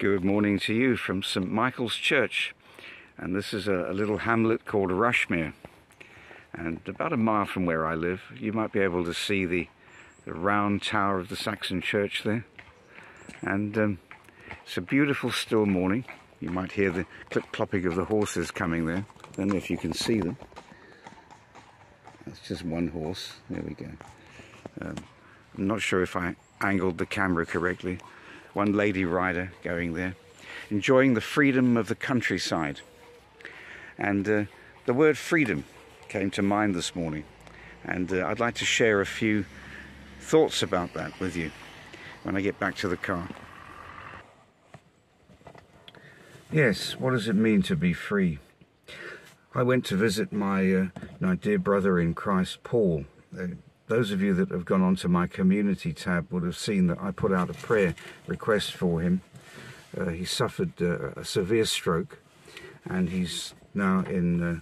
Good morning to you from St Michael's Church. And this is a, a, little hamlet called Rushmere. And about a mile from where I live, you might be able to see the, the round tower of the Saxon church there. And um, it's a beautiful still morning. You might hear the clip clopping of the horses coming there. I don't know if you can see them. That's just one horse. There we go. Um, I'm not sure if I angled the camera correctly. One lady rider going there, enjoying the freedom of the countryside. And uh, the word freedom came to mind this morning. And uh, I'd like to share a few thoughts about that with you when I get back to the car. Yes, what does it mean to be free? I went to visit my, uh, my dear brother in Christ, Paul. Those of you that have gone onto my community tab would have seen that I put out a prayer request for him. Uh, he suffered uh, a severe stroke and he's now in uh,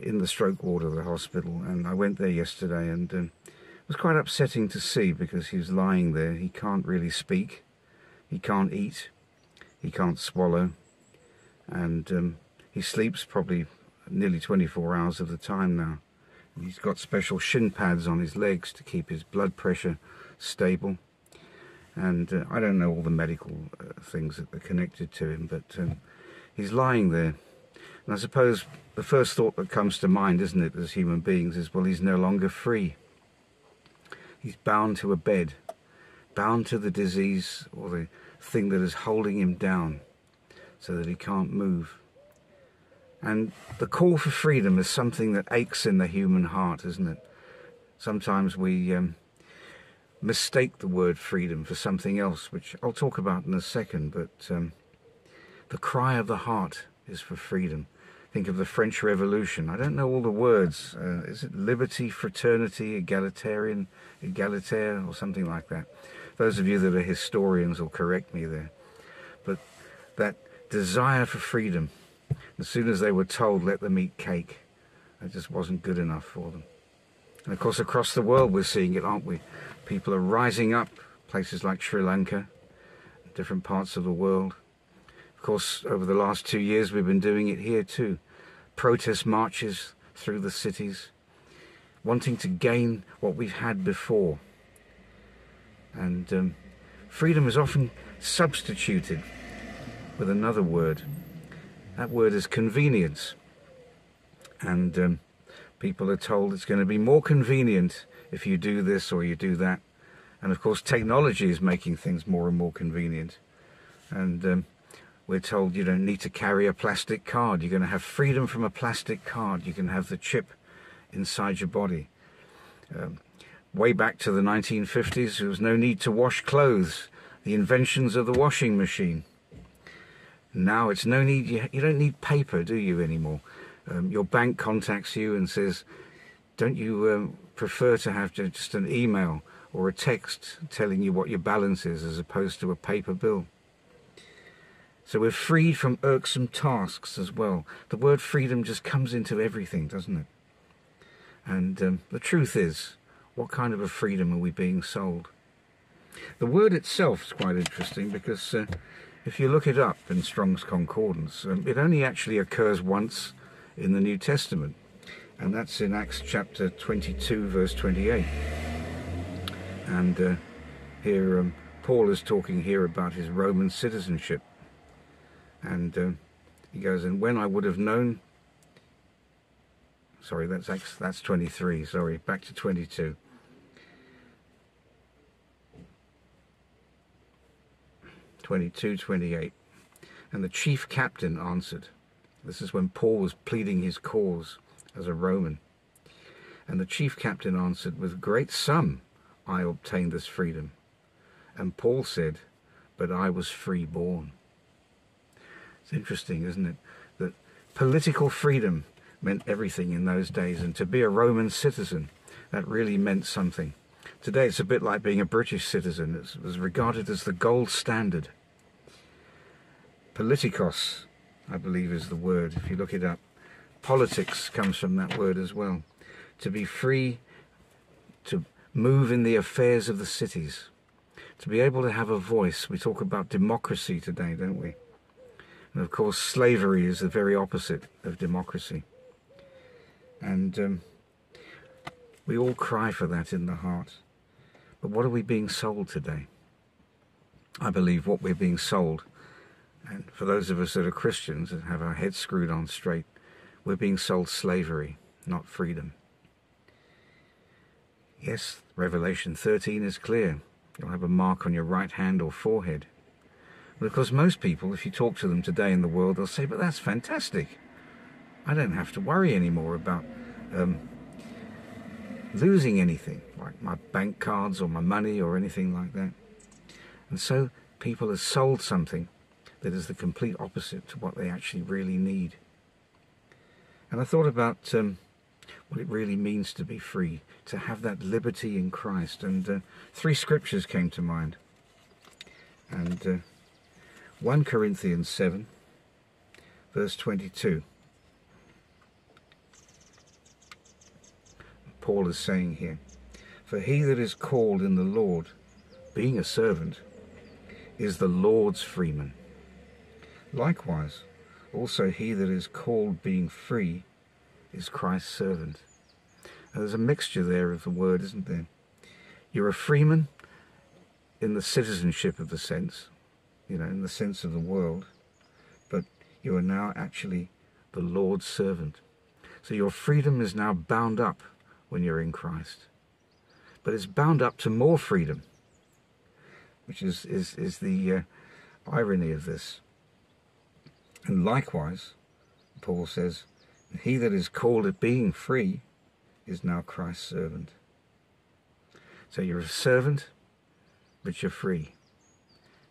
in the stroke ward of the hospital. And I went there yesterday and um, it was quite upsetting to see because he's lying there. He can't really speak, he can't eat, he can't swallow, and um, he sleeps probably nearly 24 hours of the time now. He's got special shin pads on his legs to keep his blood pressure stable. And uh, I don't know all the medical uh, things that are connected to him, but um, he's lying there. And I suppose the first thought that comes to mind, isn't it, as human beings, is well, he's no longer free. He's bound to a bed, bound to the disease or the thing that is holding him down so that he can't move. And the call for freedom is something that aches in the human heart, isn't it? Sometimes we um, mistake the word freedom for something else, which I'll talk about in a second, but um, the cry of the heart is for freedom. Think of the French Revolution. I don't know all the words. Uh, is it liberty, fraternity, egalitarian, egalitaire, or something like that? Those of you that are historians will correct me there. But that desire for freedom as soon as they were told, let them eat cake, it just wasn't good enough for them. And of course, across the world, we're seeing it, aren't we? People are rising up, places like Sri Lanka, different parts of the world. Of course, over the last two years, we've been doing it here too. Protest marches through the cities, wanting to gain what we've had before. And um, freedom is often substituted with another word, that word is convenience. And um, people are told it's going to be more convenient if you do this or you do that. And of course, technology is making things more and more convenient. And um, we're told you don't need to carry a plastic card. You're going to have freedom from a plastic card. You can have the chip inside your body. Um, way back to the 1950s, there was no need to wash clothes. The inventions of the washing machine. Now it's no need, you, you don't need paper, do you, anymore? Um, your bank contacts you and says, don't you um, prefer to have just an email or a text telling you what your balance is as opposed to a paper bill? So we're freed from irksome tasks as well. The word freedom just comes into everything, doesn't it? And um, the truth is, what kind of a freedom are we being sold? The word itself is quite interesting because uh, if you look it up in Strong's Concordance, um, it only actually occurs once in the New Testament, and that's in Acts chapter 22, verse 28. And uh, here, um, Paul is talking here about his Roman citizenship. And uh, he goes, And when I would have known, sorry, that's, that's 23, sorry, back to 22. 22, 28. And the chief captain answered. This is when Paul was pleading his cause as a Roman. And the chief captain answered, With great sum I obtained this freedom. And Paul said, But I was free born. It's interesting, isn't it? That political freedom meant everything in those days. And to be a Roman citizen, that really meant something. Today it's a bit like being a British citizen. It was regarded as the gold standard. Politikos, I believe is the word, if you look it up. Politics comes from that word as well. To be free to move in the affairs of the cities, to be able to have a voice. We talk about democracy today, don't we? And of course, slavery is the very opposite of democracy. And um, we all cry for that in the heart. But what are we being sold today? I believe what we're being sold, and for those of us that are Christians and have our heads screwed on straight, we're being sold slavery, not freedom. Yes, Revelation 13 is clear. You'll have a mark on your right hand or forehead. Course, most people, if you talk to them today in the world, they'll say, but that's fantastic. I don't have to worry anymore about um, losing anything, like my bank cards or my money or anything like that. And so people are sold something that is the complete opposite to what they actually really need. And I thought about um, what it really means to be free, to have that liberty in Christ. And uh, three scriptures came to mind. And uh, 1 Corinthians 7, verse 22. Paul is saying here, For he that is called in the Lord, being a servant, is the Lord's freeman. Likewise, also he that is called being free is Christ's servant. And there's a mixture there of the word, isn't there? You're a freeman in the citizenship of the sense, you know, in the sense of the world, but you are now actually the Lord's servant. So your freedom is now bound up when you're in Christ. But it's bound up to more freedom, which is, is, is the uh, irony of this. And likewise, Paul says, he that is called at being free is now Christ's servant. So you're a servant, but you're free.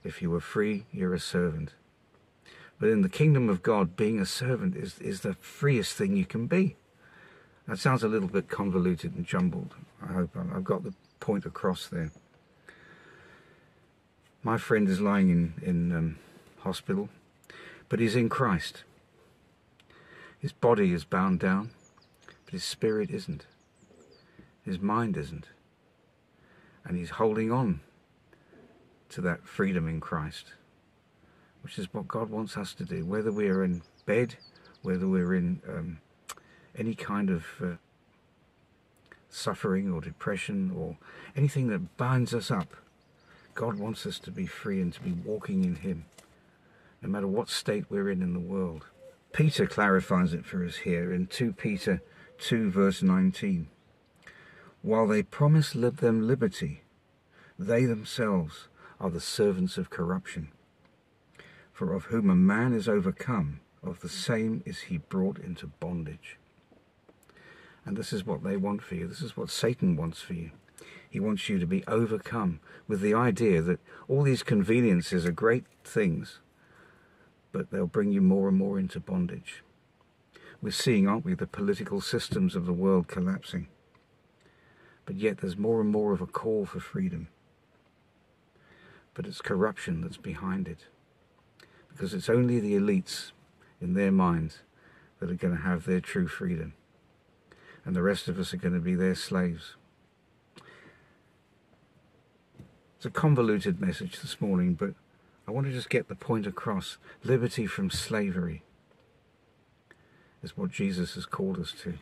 If you were free, you're a servant. But in the kingdom of God, being a servant is, is the freest thing you can be. That sounds a little bit convoluted and jumbled. I hope I've got the point across there. My friend is lying in, in um, hospital, but he's in Christ. His body is bound down, but his spirit isn't. His mind isn't. And he's holding on to that freedom in Christ, which is what God wants us to do, whether we're in bed, whether we're in um, any kind of uh, suffering or depression or anything that binds us up. God wants us to be free and to be walking in Him, no matter what state we're in in the world. Peter clarifies it for us here in 2 Peter 2, verse 19. While they promise them liberty, they themselves are the servants of corruption. For of whom a man is overcome, of the same is he brought into bondage. And this is what they want for you. This is what Satan wants for you. He wants you to be overcome with the idea that all these conveniences are great things, but they'll bring you more and more into bondage. We're seeing, aren't we, the political systems of the world collapsing. But yet there's more and more of a call for freedom. But it's corruption that's behind it. Because it's only the elites in their minds that are going to have their true freedom. And the rest of us are going to be their slaves. It's a convoluted message this morning, but I want to just get the point across. Liberty from slavery is what Jesus has called us to.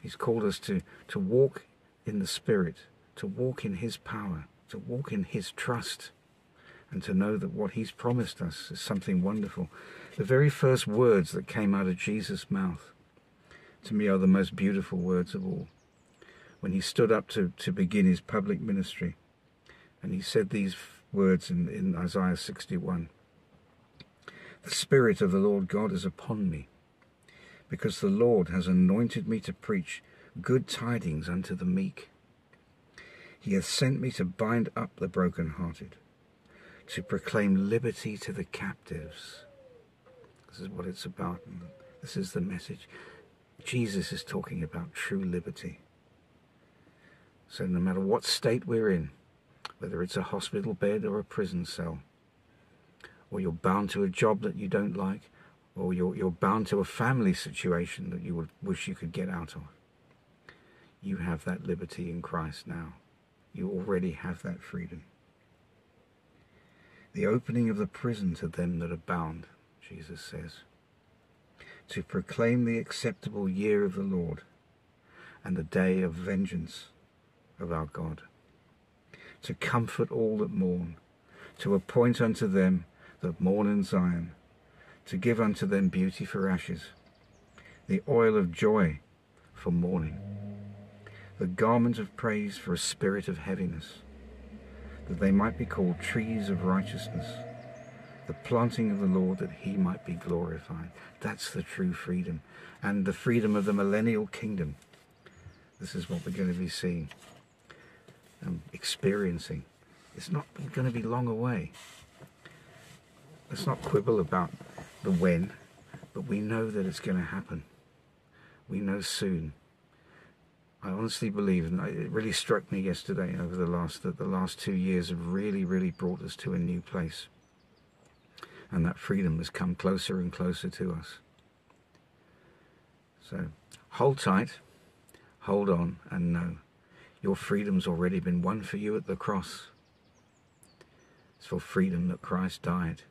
He's called us to, to walk in the Spirit, to walk in His power, to walk in His trust, and to know that what He's promised us is something wonderful. The very first words that came out of Jesus' mouth, to me, are the most beautiful words of all. When He stood up to, to begin His public ministry, and He said these words in, in Isaiah 61. The Spirit of the Lord God is upon me, because the Lord has anointed me to preach good tidings unto the meek. He hath sent me to bind up the brokenhearted, to proclaim liberty to the captives. This is what it's about. This is the message. Jesus is talking about true liberty. So no matter what state we're in, whether it's a hospital bed or a prison cell, or you're bound to a job that you don't like, or you're, you're bound to a family situation that you would wish you could get out of. You have that liberty in Christ now. You already have that freedom. the opening of the prison to them that are bound, Jesus says, to proclaim the acceptable year of the Lord and the day of vengeance of our God, to comfort all that mourn, to appoint unto them that mourn in Zion, to give unto them beauty for ashes, the oil of joy for mourning, the garment of praise for a spirit of heaviness, that they might be called trees of righteousness, the planting of the Lord that he might be glorified. That's the true freedom, and the freedom of the millennial kingdom. This is what we're going to be seeing and experiencing. It's not going to be long away. Let's not quibble about the when, but we know that it's going to happen. We know soon. I honestly believe, and it really struck me yesterday over the last that the last two years have really, really brought us to a new place, and that freedom has come closer and closer to us. So hold tight, hold on, and know your freedom's already been won for you at the cross. It's for freedom that Christ died.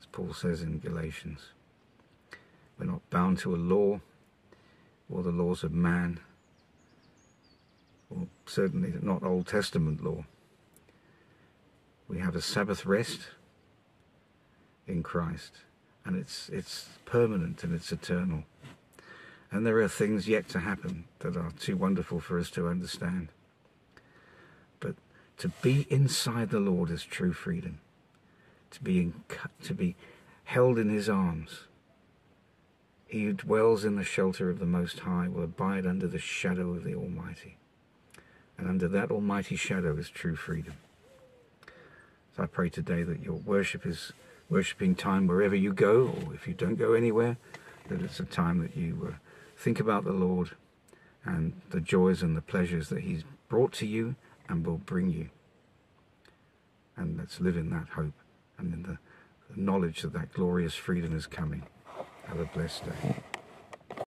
As Paul says in Galatians. We're not bound to a law or the laws of man, or certainly not Old Testament law. We have a Sabbath rest in Christ, and it's, it's permanent and it's eternal. And there are things yet to happen that are too wonderful for us to understand. But to be inside the Lord is true freedom to be, in, to be held in his arms. He who dwells in the shelter of the Most High will abide under the shadow of the Almighty. And under that almighty shadow is true freedom. So I pray today that your worship is worshipping time wherever you go, or if you don't go anywhere, that it's a time that you uh, think about the Lord and the joys and the pleasures that He's brought to you and will bring you. And let's live in that hope and in the, the knowledge that that glorious freedom is coming. Have a blessed day.